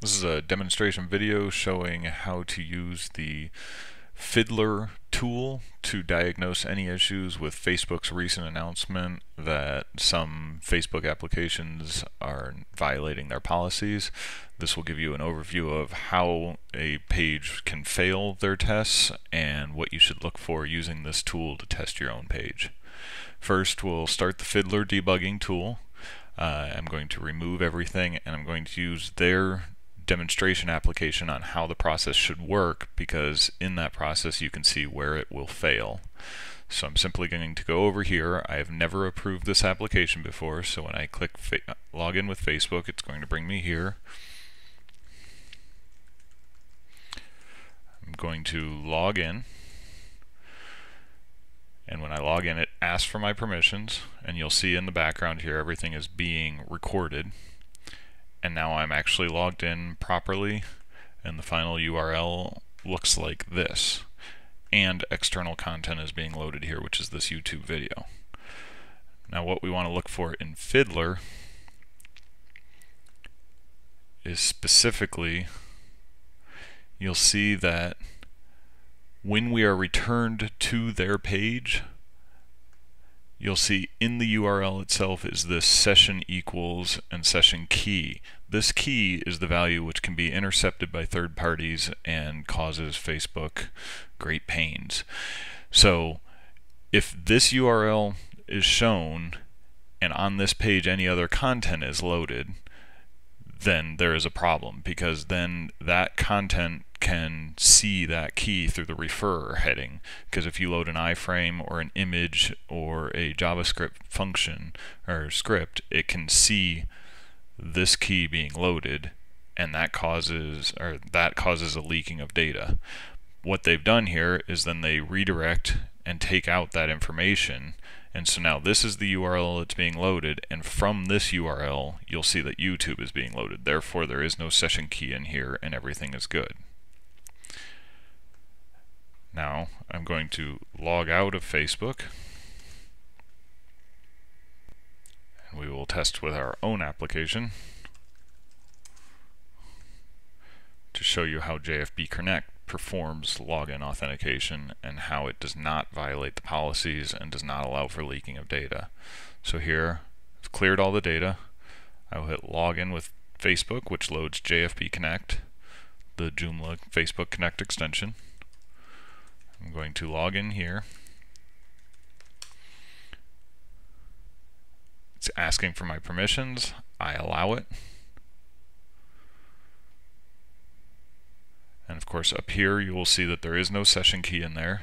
This is a demonstration video showing how to use the Fiddler tool to diagnose any issues with Facebook's recent announcement that some Facebook applications are violating their policies. This will give you an overview of how a page can fail their tests and what you should look for using this tool to test your own page. First, we'll start the Fiddler debugging tool. Uh, I'm going to remove everything and I'm going to use their demonstration application on how the process should work because in that process you can see where it will fail. So I'm simply going to go over here. I have never approved this application before, so when I click log in with Facebook, it's going to bring me here. I'm going to log in. And when I log in, it asks for my permissions, and you'll see in the background here everything is being recorded and now I'm actually logged in properly and the final URL looks like this and external content is being loaded here which is this YouTube video. Now what we want to look for in Fiddler is specifically you'll see that when we are returned to their page you'll see in the URL itself is this session equals and session key. This key is the value which can be intercepted by third parties and causes Facebook great pains. So if this URL is shown and on this page any other content is loaded, then there is a problem because then that content can see that key through the referrer heading. Because if you load an iframe or an image or a JavaScript function or script it can see this key being loaded and that causes or that causes a leaking of data. What they've done here is then they redirect and take out that information and so now this is the URL that's being loaded, and from this URL, you'll see that YouTube is being loaded. Therefore, there is no session key in here, and everything is good. Now, I'm going to log out of Facebook. And we will test with our own application to show you how JFB Connect performs login authentication and how it does not violate the policies and does not allow for leaking of data. So here, I've cleared all the data. I will hit login with Facebook, which loads JFB Connect, the Joomla Facebook Connect extension. I'm going to log in here. It's asking for my permissions. I allow it. Of course up here you will see that there is no session key in there.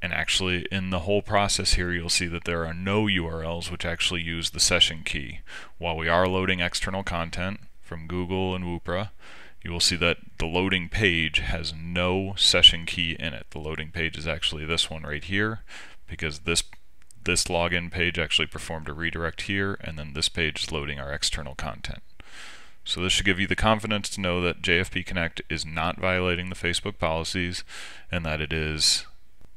And actually in the whole process here you'll see that there are no URLs which actually use the session key. While we are loading external content from Google and Woopra, you will see that the loading page has no session key in it. The loading page is actually this one right here because this this login page actually performed a redirect here and then this page is loading our external content. So this should give you the confidence to know that JFB Connect is not violating the Facebook policies and that it is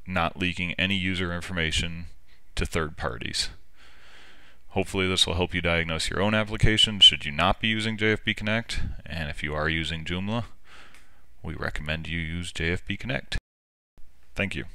not leaking any user information to third parties. Hopefully this will help you diagnose your own application should you not be using JFB Connect and if you are using Joomla we recommend you use JFB Connect. Thank you.